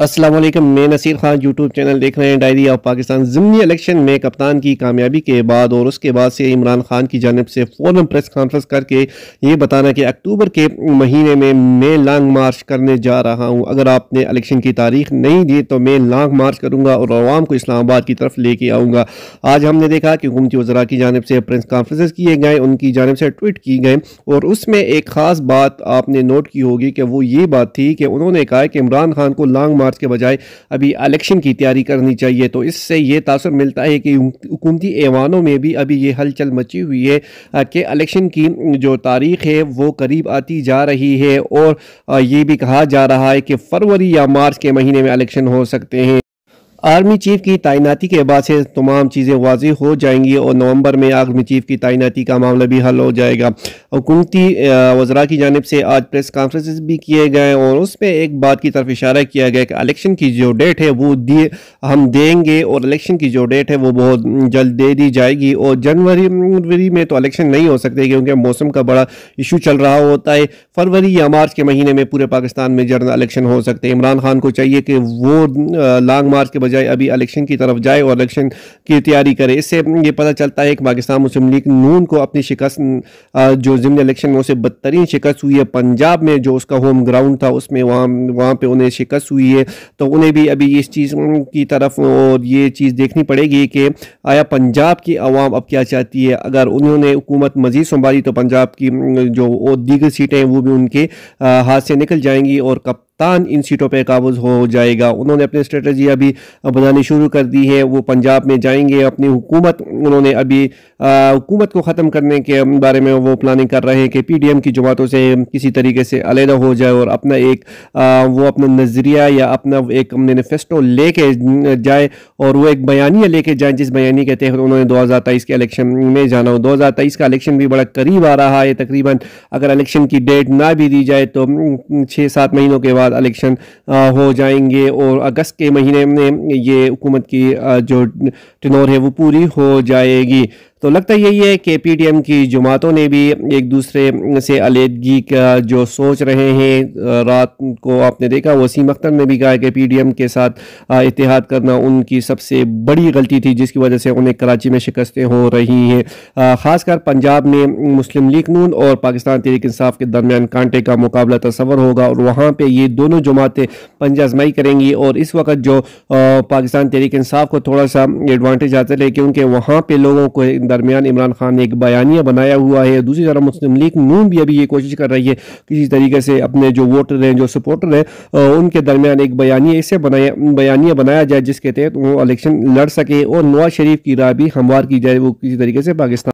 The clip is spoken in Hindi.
वालेकुम मैं नसीर खान यूट्यूब चैनल देख रहे हैं डायरी ऑफ़ पाकिस्तान। ज़मनी इलेक्शन में कप्तान की कामयाबी के बाद और उसके बाद से इमरान खान की जानब से फ़ौर प्रेस कॉन्फ्रेंस करके ये बताना कि अक्टूबर के महीने में मैं लॉन्ग मार्च करने जा रहा हूँ। अगर आपने इलेक्शन की तारीख नहीं दी तो मैं लॉन्ग मार्च करूँगा और आवाम को इस्लामाबाद की तरफ़ लेके आऊँगा। आज हमने देखा कि हुकूमती वजरा की जानब से प्रेस कॉन्फ्रेंस किए गए, उनकी जानब से ट्वीट की गए और उसमें एक ख़ास बात आपने नोट की होगी कि वो ये बात थी कि उन्होंने कहा कि इमरान खान को लॉन्ग मार्च के बजाय अभी इलेक्शन की तैयारी करनी चाहिए। तो इससे ये तासर मिलता है कि हुकूमती ऐवानों में भी अभी ये हलचल मची हुई है कि इलेक्शन की जो तारीख है वो करीब आती जा रही है और ये भी कहा जा रहा है कि फरवरी या मार्च के महीने में इलेक्शन हो सकते हैं। आर्मी चीफ की तैनाती के बाद से तमाम चीज़ें वाजी हो जाएँगी और नवंबर में आर्मी चीफ की तैनाती का मामला भी हल हो जाएगा। हुकूमती वजरा की जानब से आज प्रेस कॉन्फ्रेंस भी किए गए और उसमें एक बात की तरफ़ इशारा किया गया कि इलेक्शन की जो डेट है वो दिए हम देंगे और इलेक्शन की जो डेट है वो बहुत जल्द दे दी जाएगी और जनवरी में तो इलेक्शन नहीं हो सकते क्योंकि मौसम का बड़ा इशू चल रहा होता है। फरवरी या मार्च के महीने में पूरे पाकिस्तान में जनरल इलेक्शन हो सकते हैं। इमरान खान को चाहिए कि वो लॉन्ग मार्च के बजाय अभी इलेक्शन की तरफ़ जाए और इलेक्शन की तैयारी करे। इससे ये पता चलता है कि पाकिस्तान मुस्लिम लीग नून को अपनी शिकस्त जो जिमन इलेक्शन में उसे बदतरीन शिकस्त हुई है, पंजाब में जो उसका होम ग्राउंड था, उसमें वहाँ वहाँ पर उन्हें शिकस्त हुई है। तो उन्हें भी अभी इस चीज़ की तरफ़ और ये चीज़ देखनी पड़ेगी कि आया पंजाब की आवाम अब क्या चाहती है। अगर उन्होंने हुकूमत मजीद संभाली तो पंजाब की, जो दीगर सीटें हैं, वो भी उनके हाथ से निकल जाएँगी और कब तान इन सीटों पर काबूज हो जाएगा। उन्होंने अपनी स्ट्रेटजी अभी बनानी शुरू कर दी है। वो पंजाब में जाएँगे। अपनी हुकूमत उन्होंने अभी हुकूमत को ख़त्म करने के बारे में वो प्लानिंग कर रहे हैं कि पीडीएम की जमातों से किसी तरीके से अलहदा हो जाए और अपना एक आ, वो अपना नज़रिया या अपना एक मैनिफेस्टो लेके जाए और वो एक बयानिया लेके जाए जिस बयानी के तहत उन्होंने दो हज़ार तेईस के इलेक्शन में जाना हो। दो हज़ार तेईस का इलेक्शन भी बड़ा करीब आ रहा है। तकरीबन अगर इलेक्शन की डेट ना भी दी जाए तो छः सात महीनों के बाद बाद इलेक्शन हो जाएँगे और अगस्त के महीने में ये हुकूमत की जो टिनोर है वो पूरी हो जाएगी। तो लगता यही है कि पीटीएम की जमातों ने भी एक दूसरे से अलीदगी का जो सोच रहे हैं, रात को आपने देखा, वसीम अख्तर ने भी कहा कि पीटीएम के साथ इतिहाद करना उनकी सबसे बड़ी गलती थी, जिसकी वजह से उन्हें कराची में शिकस्तें हो रही हैं। ख़ासकर पंजाब में मुस्लिम लीग नून और पाकिस्तान तहरीक इंसाफ के दरमियान कांटे का मुकाबला तस्वर होगा और वहाँ पर ये दोनों जमातें पंजाजमाई करेंगी और इस वक्त जो पाकिस्तान तहरीक इंसाफ को थोड़ा सा एडवांटेज हासिल है क्योंकि वहाँ पर लोगों को दरमियान इमरान खान ने एक बयानिया बनाया हुआ है। दूसरी तरफ़ मुस्लिम लीग नून भी अभी ये कोशिश कर रही है किसी तरीके से अपने जो वोटर हैं, जो सपोर्टर हैं उनके दरमियान एक बयानिया इसे बनाया, बयानिया बनाया जाए, जिसके तहत वो इलेक्शन लड़ सके और नवाज़ शरीफ की राय भी हमवार की जाए, वो किसी तरीके से पाकिस्तान